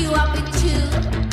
you up in two.